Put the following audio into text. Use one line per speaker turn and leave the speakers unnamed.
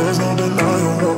There's no denying